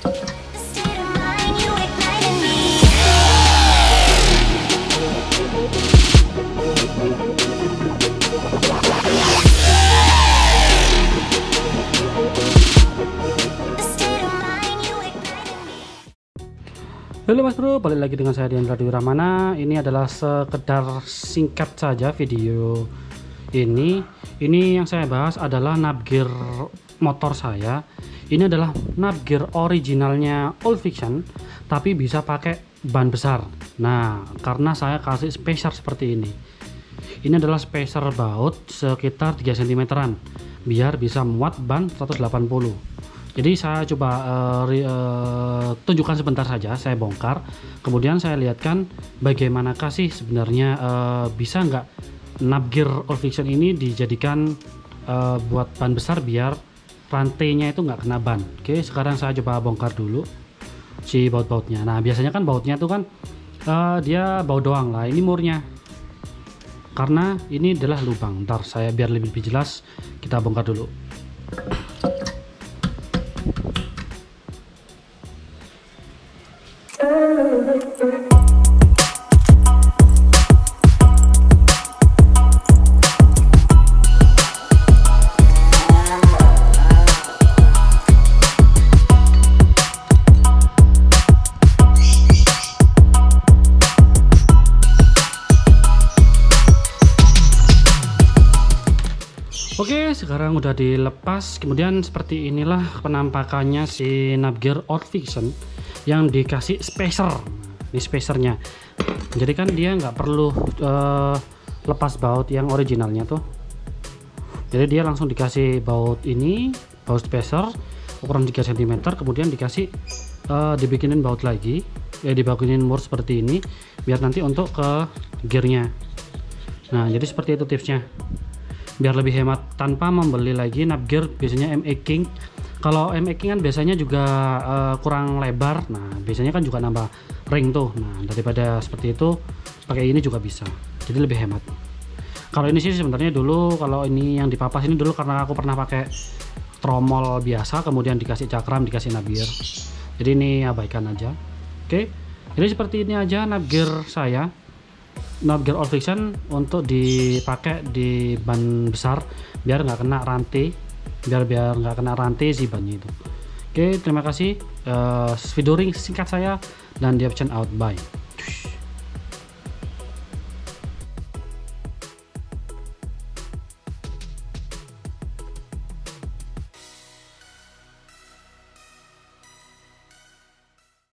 Halo Mas Bro, balik lagi dengan saya Dian Radio Ramana. Ini adalah sekedar singkat saja video ini. Ini yang saya bahas adalah navgear motor saya. Ini adalah navgear originalnya Old Fiction, tapi bisa pakai ban besar. Nah, karena saya kasih spacer seperti ini. Ini adalah spacer baut sekitar 3 cm-an biar bisa muat ban 180. Jadi saya coba eh, ri- eh, tunjukkan sebentar saja, saya bongkar. Kemudian saya lihatkan bagaimana sih sebenarnya eh, bisa nggak navgear all fiction ini dijadikan eh, buat ban besar biar rantainya itu nggak kena ban. Oke, sekarang saya coba bongkar dulu si baut-bautnya. Nah biasanya kan bautnya tuh kan eh, dia baut doang lah. Ini murnya karena ini adalah lubang ntar saya biar lebih jelas kita bongkar dulu Oke, sekarang udah dilepas. Kemudian seperti inilah penampakannya si Navgear Old Fiction yang dikasih spacer. Ini spacernya. Jadi kan dia nggak perlu eh, lepas baut yang originalnya tuh. Jadi dia langsung dikasih baut ini, baut spacer ukuran 3 cm, kemudian dikasih eh, dibikinin baut lagi, ya dibikinin mur seperti ini, biar nanti untuk ke gearnya. Nah, jadi seperti itu tipsnya biar lebih hemat tanpa membeli lagi navgear biasanya ME King. Kalau ME King kan biasanya juga eh, kurang lebar. Nah biasanya kan juga nambah ring tuh. Nah daripada seperti itu pakai ini juga bisa. Jadi lebih hemat. Kalau ini sih sebenarnya dulu kalau ini yang dipapas ini dulu karena aku pernah pakai tromol biasa kemudian dikasih cakram dikasih navgear jadi ini abaikan aja. Oke jadi seperti ini aja navgear saya Navgear All Fiction untuk dipakai di ban besar biar nggak kena rantai biar biar nggak kena rantai si bannya itu. Oke terima kasih. Eh, video ring singkat saya dan di option out. Bye